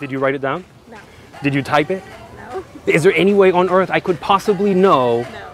Did you write it down? No. Did you type it? No. Is there any way on earth I could possibly know No.